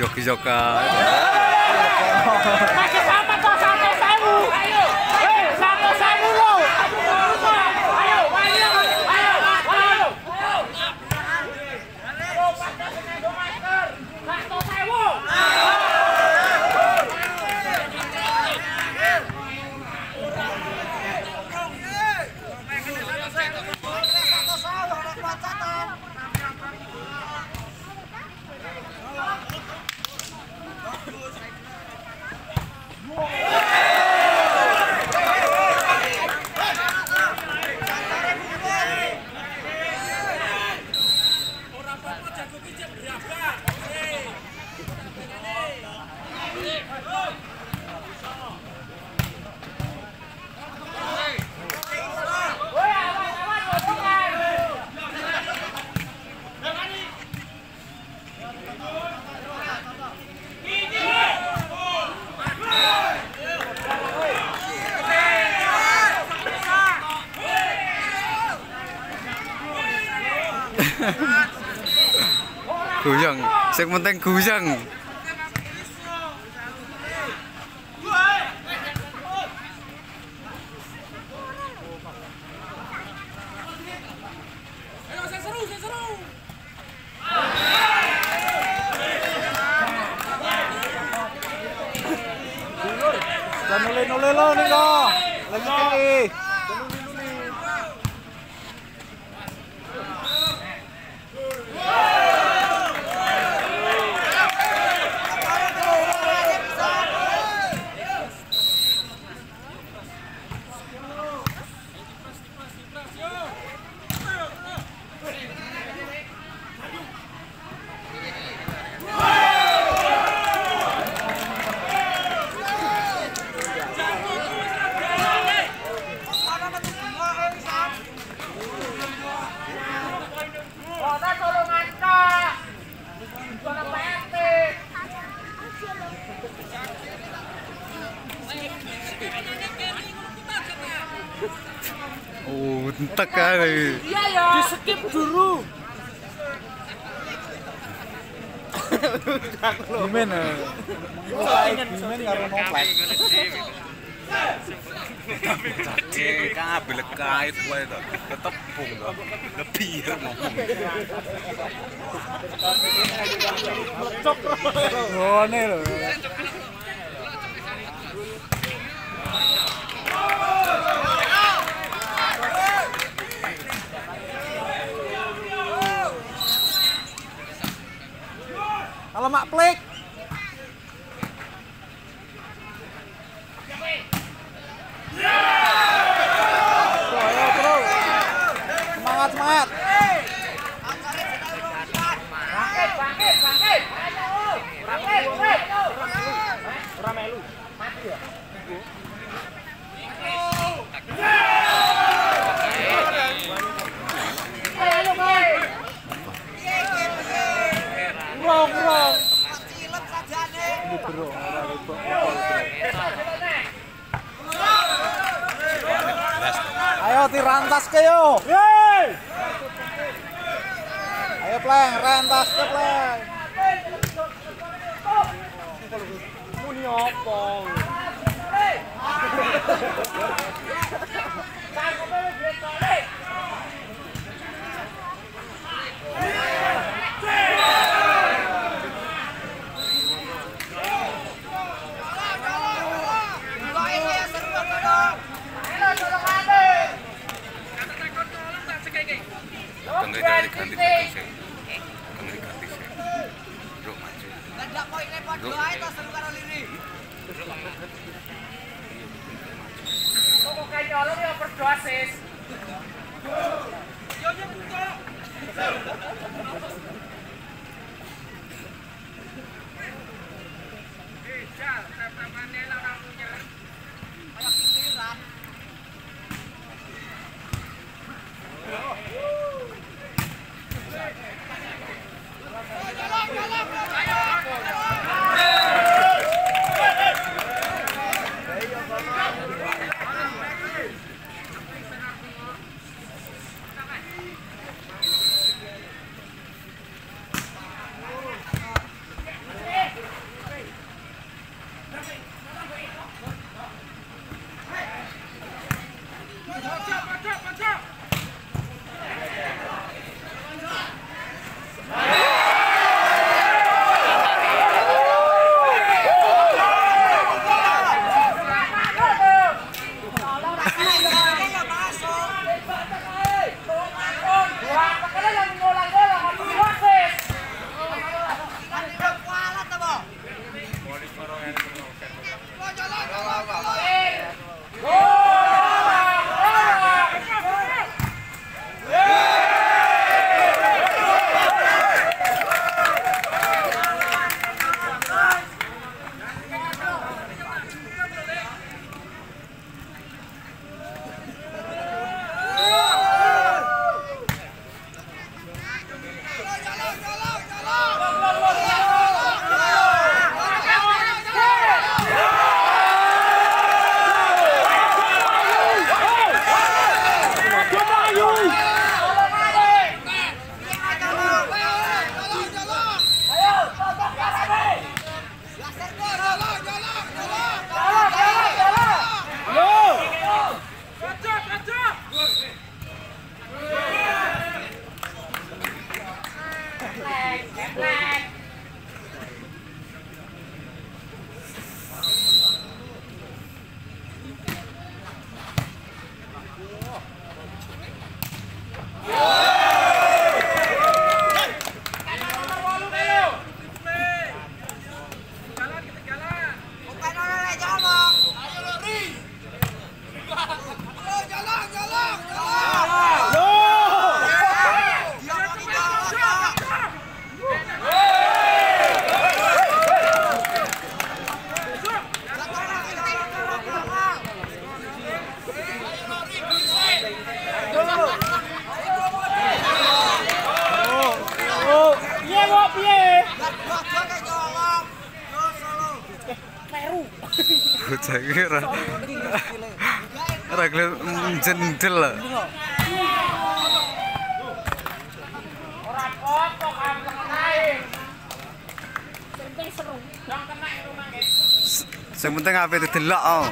ジョクジ。Guyang, sing penting guyang. Oh, entek ae. Iya ya. Di skip dulu. Gimana? Gimana karo noplek? Eh, kabel kait wae to. Ketepung to. Lebih ngomong. Ngene lho. Alamak plik. Ayo tirantas ke yo. Ayo pleng, rentas ke pleng. Muni apa? Sangkupe Sing penting ape didelok. Oh.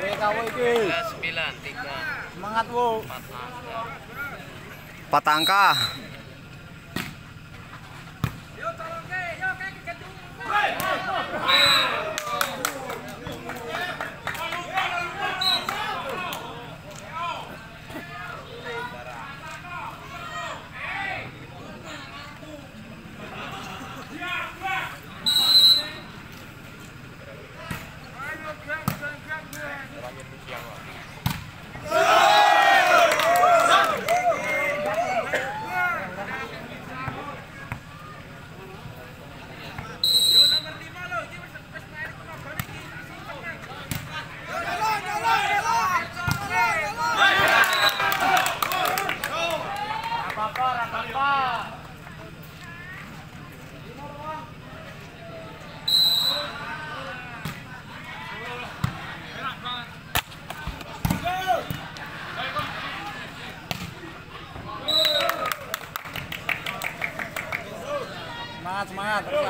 piye kamu iki? 9 3 Semangat, Bu. 4 angka. Apa-apa,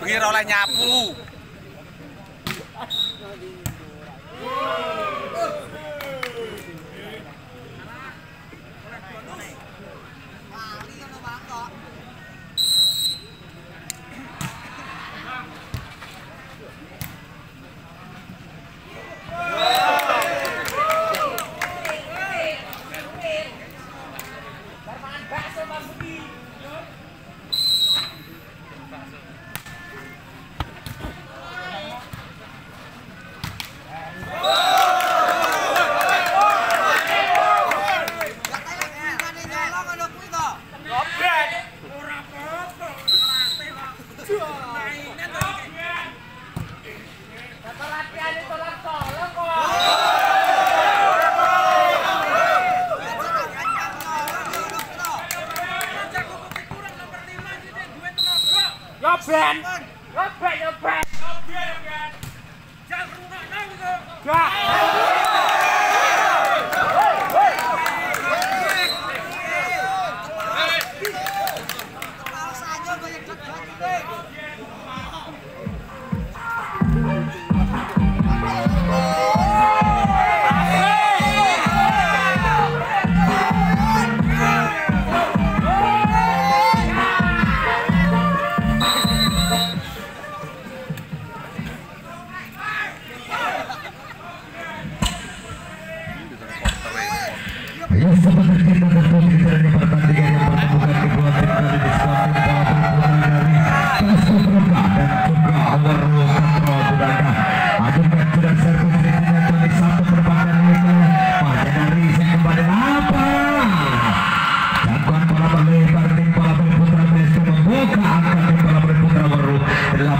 Bengi ora oleh nyapu. Yo ben.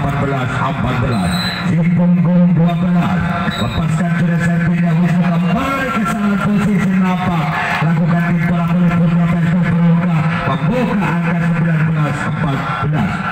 14 14 di punggung 12 lepaskan sudah servisnya Wisnu kembali ke sana posisi nampak lakukan timpulan oleh Purna Persa Perungga membuka angka 19 14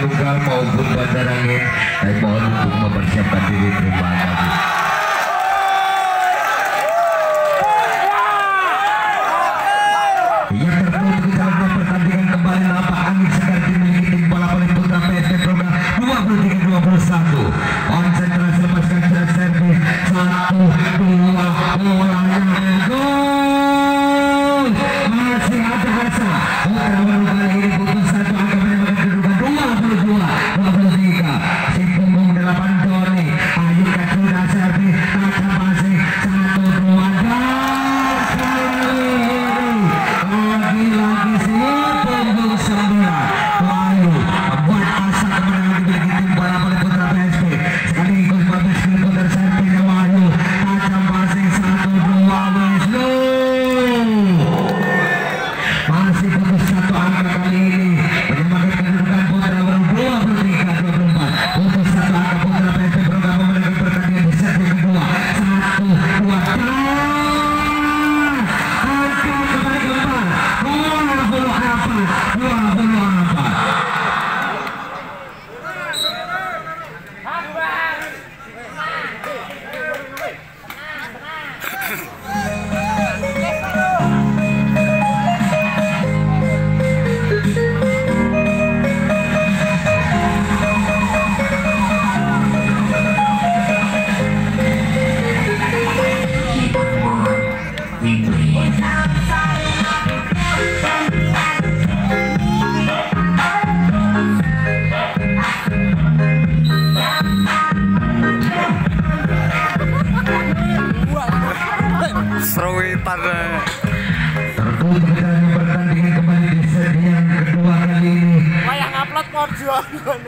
Kaymakam oldu. no, no, no.